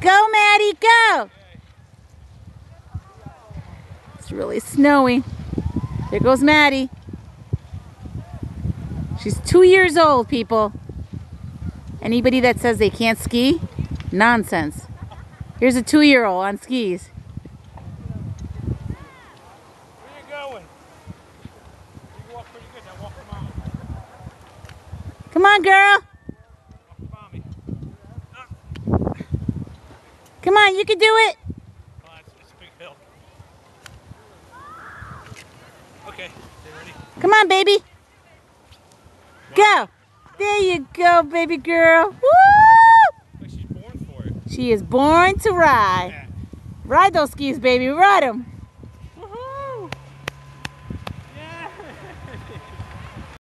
Go, Maddy, go! It's really snowy. There goes Maddy. She's two years old, people. Anybody that says they can't ski, nonsense. Here's a two-year-old on skis. Come on, girl. Come on, you can do it. It's, it's a big hill. Okay? Come on, baby. Go. There you go, baby girl. Woo! Like she's born for it. She is born to ride. Yeah. Ride those skis, baby. Ride them.